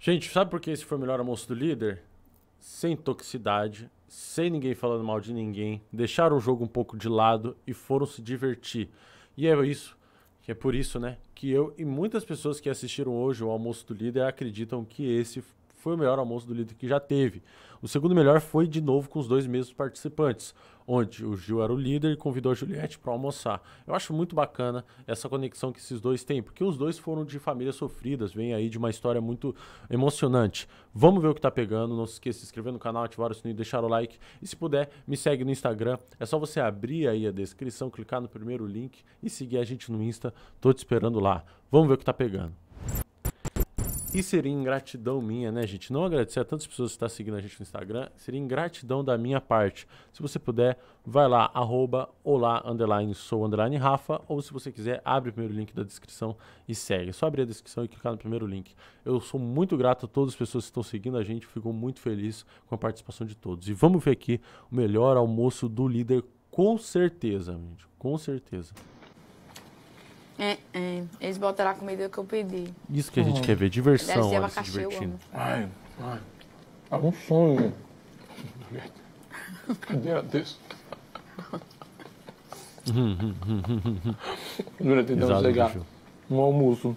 Gente, sabe por que esse foi o melhor almoço do líder? Sem toxicidade, sem ninguém falando mal de ninguém, deixaram o jogo um pouco de lado e foram se divertir. E é isso, que é por isso, né, que eu e muitas pessoas que assistiram hoje o almoço do líder acreditam que esse foi o melhor almoço do líder que já teve. O segundo melhor foi de novo com os dois mesmos participantes, onde o Gil era o líder e convidou a Juliette para almoçar. Eu acho muito bacana essa conexão que esses dois têm, porque os dois foram de famílias sofridas, vem aí de uma história muito emocionante. Vamos ver o que tá pegando, não se esqueça de se inscrever no canal, ativar o sininho, deixar o like e se puder, me segue no Instagram. É só você abrir aí a descrição, clicar no primeiro link e seguir a gente no Insta. Tô te esperando lá. Vamos ver o que tá pegando. E seria ingratidão minha, né, gente? Não agradecer a tantas pessoas que estão seguindo a gente no Instagram. Seria ingratidão da minha parte. Se você puder, vai lá, arroba olá, underline, sou, underline, Rafa. Ou se você quiser, abre o primeiro link da descrição e segue. É só abrir a descrição e clicar no primeiro link. Eu sou muito grato a todas as pessoas que estão seguindo a gente. Fico muito feliz com a participação de todos. E vamos ver aqui o melhor almoço do líder, com certeza, gente. Com certeza. É, é. Eles botaram a comida que eu pedi. Isso que a gente quer ver, diversão, Deve ser olha, se abacaxi, eu divertindo. amo. Ai, ai. É um sonho. Cadê a desse? Jura, tentando do chegar no almoço.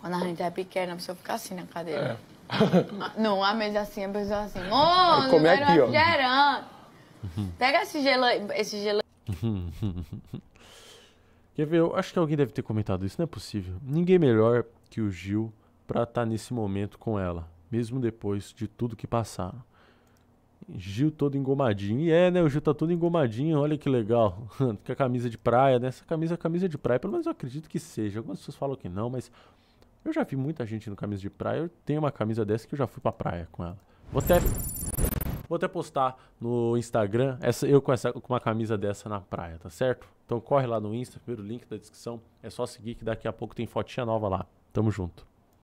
Quando a gente é pequena, a pessoa fica assim na cadeira. É. Ah, Não, a mesa assim, a pessoa assim, ô, come número aqui, ó. refrigerante. Pega esse gelo aí, esse gelo Quer ver? Eu acho que alguém deve ter comentado isso, não é possível. Ninguém melhor que o Gil pra estar nesse momento com ela, mesmo depois de tudo que passaram. Gil todo engomadinho. E é, né? O Gil tá todo engomadinho, olha que legal. Com a camisa de praia, né? Essa camisa é camisa de praia, pelo menos eu acredito que seja. Algumas pessoas falam que não, mas eu já vi muita gente no camisa de praia. Eu tenho uma camisa dessa que eu já fui pra praia com ela. Vou até, vou até postar no Instagram essa, eu com, essa, com uma camisa dessa na praia, tá certo? Então corre lá no Insta, primeiro link da descrição. É só seguir que daqui a pouco tem fotinha nova lá. Tamo junto.